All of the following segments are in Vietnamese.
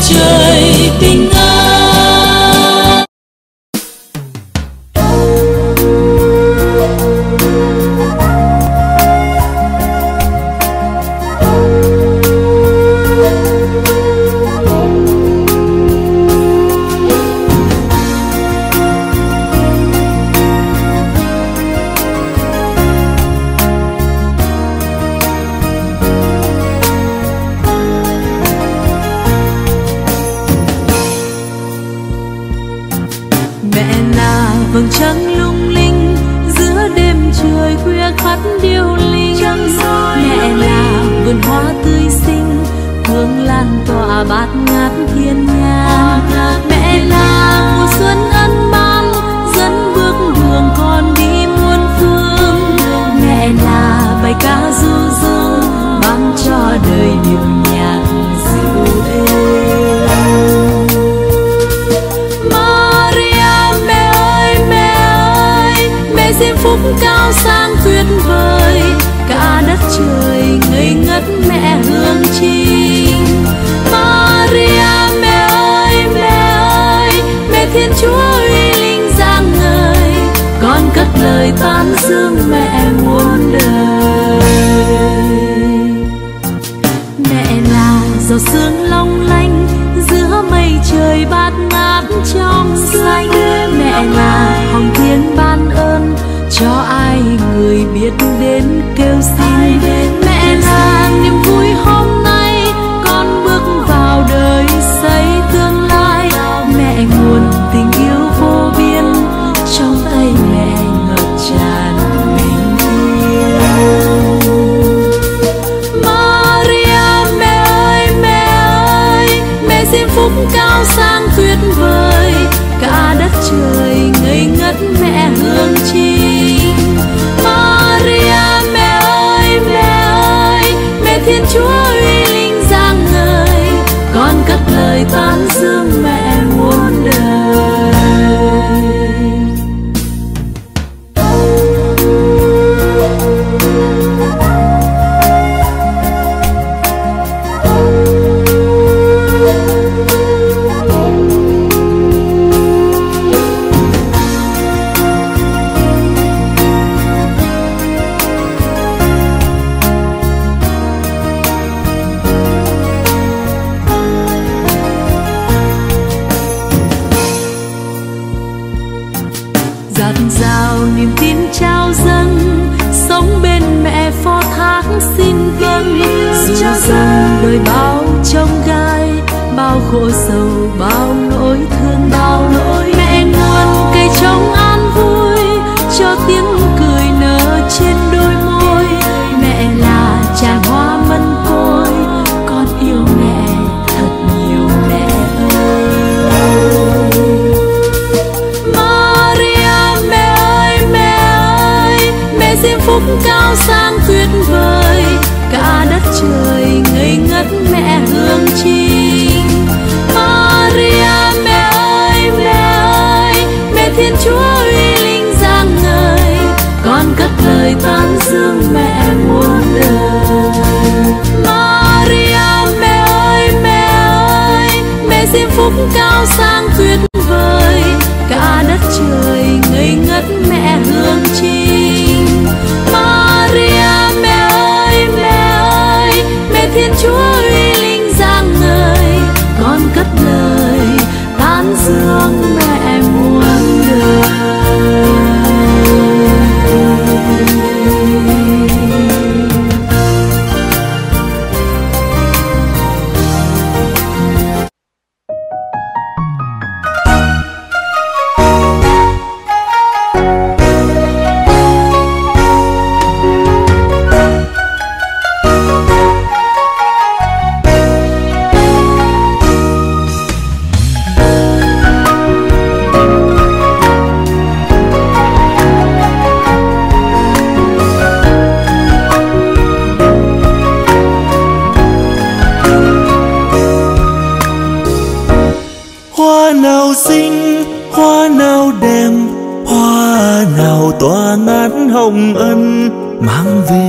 저 thắt điêu linh mẹ là vườn hoa tươi xinh hương lan tỏa bát ngát thiên nhang mẹ là mùa xuân ân ban dẫn bước đường con đi muôn phương. Mẹ là bài ca du dương ban cho đời điều nhà diêm phúc cao sang tuyệt vời. Cả đất trời ngây ngất mẹ hương chi. sâu hồng ân mang về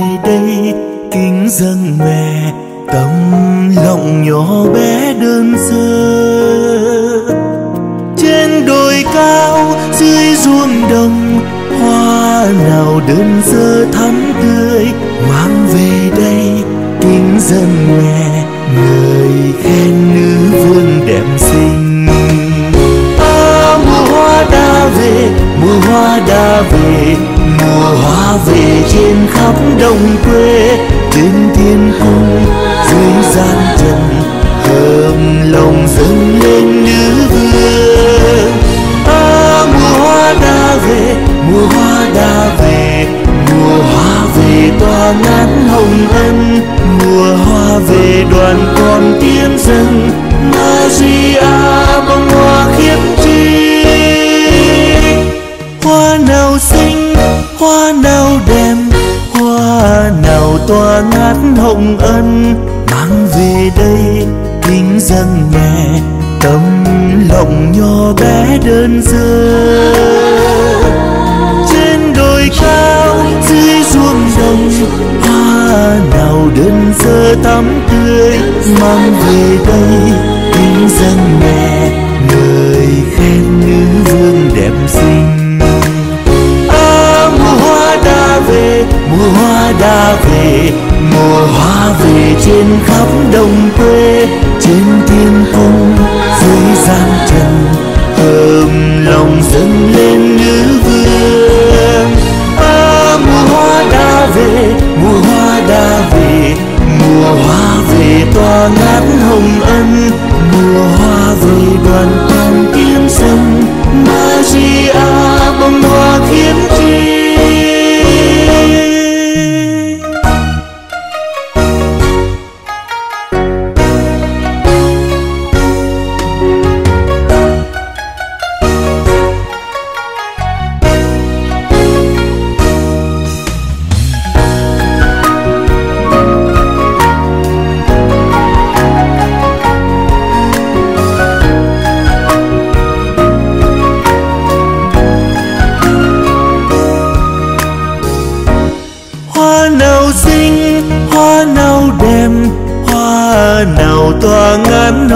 hoa nào xinh, hoa nào đẹp, hoa nào tỏa ngát hồng ân. Mang về đây, kính dâng nhẹ, tấm lòng nho bé đơn sơ. Trên đồi cao, dưới ruộng đồng hoa nào đơn sơ tắm tươi. Mang về đây, kính dâng nhẹ hoa đã về mùa hoa về trên khắp đồng quê trên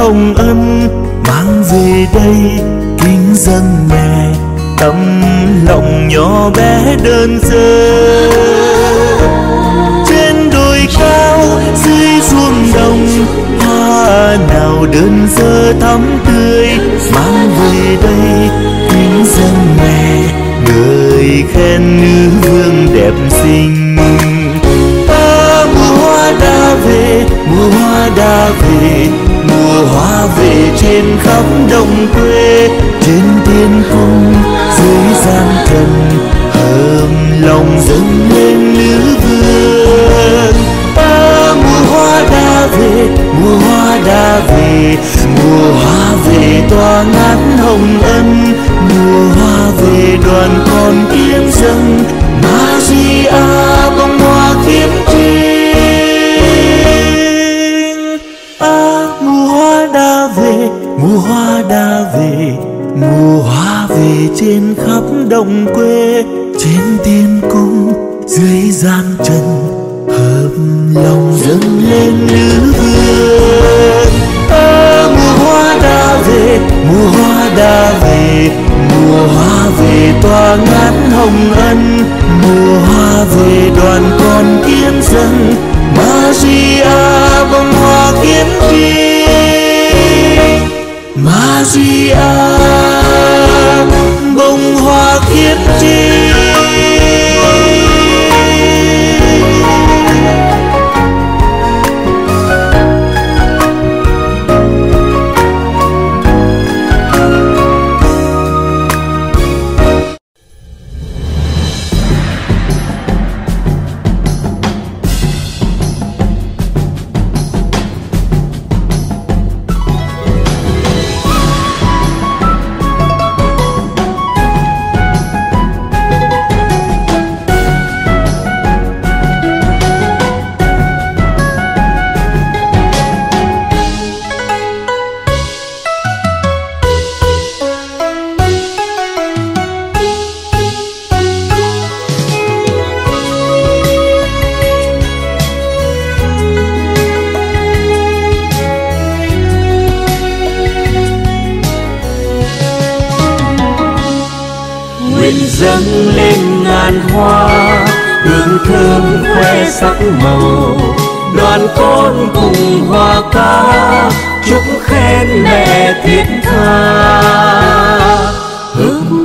hồng ân mang về đây kính dân mẹ tấm lòng nhỏ bé đơn sơ. Trên đồi cao dưới ruộng đồng hoa nào đơn sơ thắm tươi mang về đây kính dân mẹ người khen nữ vương đẹp xinh. À, mùa hoa đã về mùa hoa đã về mùa hoa về trên khắp đồng quê trên thiên cung dưới gian trần hờm lòng dâng lên nữ vương. À, mùa hoa đã về mùa hoa đã về mùa hoa về tỏa ngát hồng ân mùa hoa về đoàn con tiếng dâng ma bông đồng quê trên tiên cung dưới gian trần hợp lòng dâng lên nữ vương. À, mùa hoa đã về mùa hoa đã về mùa hoa về tòa ngát hồng ân mùa hoa về đoàn con kiến dân Maria bông hoa kiếm phi Maria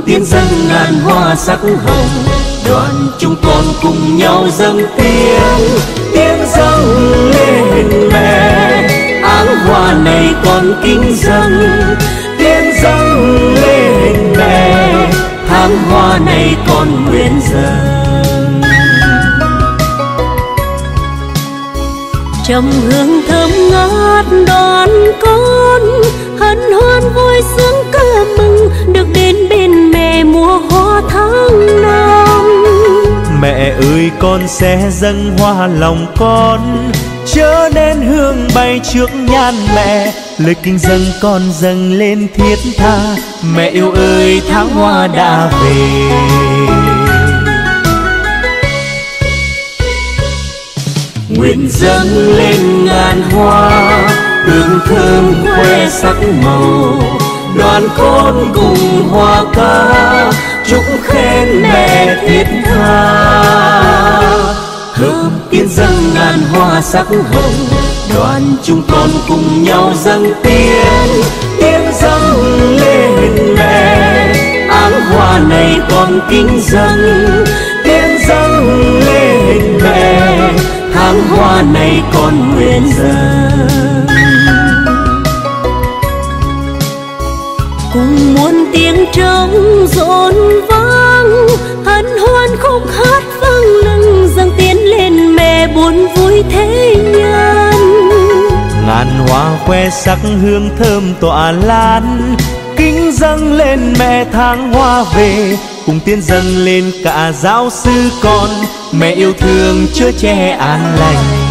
hướng tiên dâng ngàn hoa sắc hồng. Đoàn chúng con cùng nhau dâng tiếng tiếng dâng lên mẹ. Áng hoa này con kính dâng, tiếng dâng lên mẹ. Tháng hoa này con nguyện dâng. Trầm hương thơm ngát đón con, hân hoan vui sướng năm. Mẹ ơi con sẽ dâng hoa lòng con Chớ nên hương bay trước nhan mẹ. Lời kinh dâng con dâng lên thiết tha Mẹ yêu ơi tháng hoa đã về. Nguyện dâng lên ngàn hoa hương thơm khoe sắc màu. Đoàn con cùng hoa ca chúc khen mẹ thiết tha. Hợp tiên dâng ngàn hoa sắc hồng, đoàn chúng con cùng nhau dâng tiếng tiếng dâng lên mẹ, áng hoa này con kính dâng. Tiếng dâng lên mẹ tháng hoa này con nguyện dâng. Trống rộn vang, hân hoan khúc hát vang lưng dâng tiến lên mẹ buồn vui thế nhân. Ngàn hoa khoe sắc hương thơm tỏa lan, kính dâng lên mẹ tháng hoa về. Cùng tiến dâng lên cả giáo sư con, mẹ yêu thương chứa che an lành.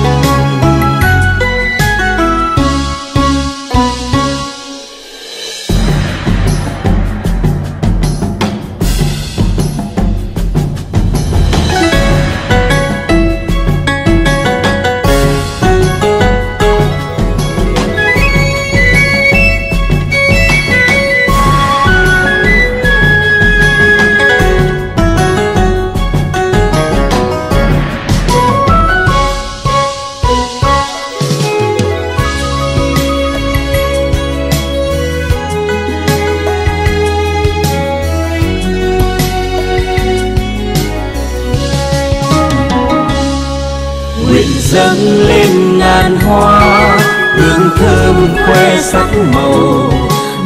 Dâng lên ngàn hoa, hương thơm khoe sắc màu.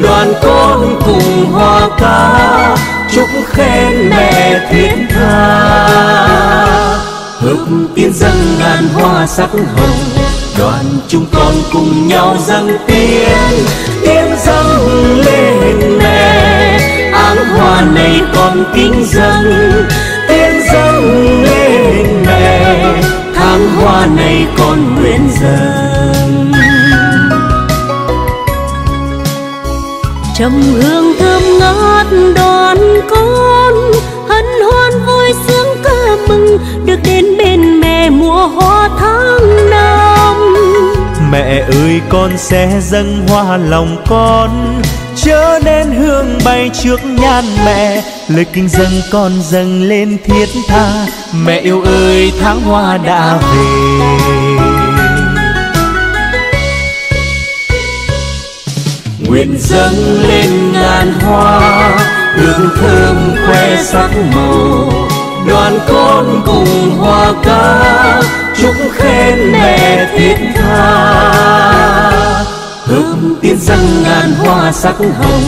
Đoàn con cùng hoa ca, chúc khen mẹ thiết tha. Hợp tiên dâng ngàn hoa sắc hồng, đoàn chúng con cùng nhau dâng tiếng tiếng dâng lên mẹ, áng hoa này con kính dâng. Tiếng dâng lên mẹ tháng hoa này con nguyện dâng. Trầm hương thơm ngát đón con, hân hoan vui sướng ca mừng, được đến bên mẹ mùa hoa tháng năm. Mẹ ơi, con sẽ dâng hoa lòng con chớ nên hương bay trước nhan mẹ. Lời kinh dâng con dâng lên thiết tha, mẹ yêu ơi, tháng hoa đã về. Nguyện dâng lên ngàn hoa, hương thơm khoe sắc màu. Đoàn con cùng hoa ca, chúc khen mẹ sắc hồng.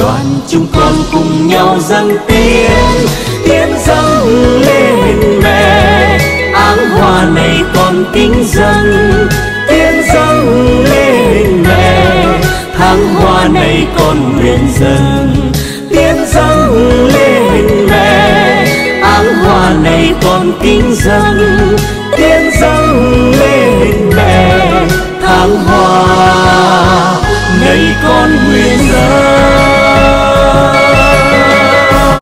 Đoàn chúng con cùng nhau dâng tiếng tiếng dâng lên mẹ. Áng hoa này con kính dâng, tiếng dâng lên mẹ. Tháng hoa này con nguyện dâng, tiếng dâng lên mẹ. Áng hoa này con kính dâng, tiếng dâng lên mẹ. Tháng hoa ngày con nguyện ra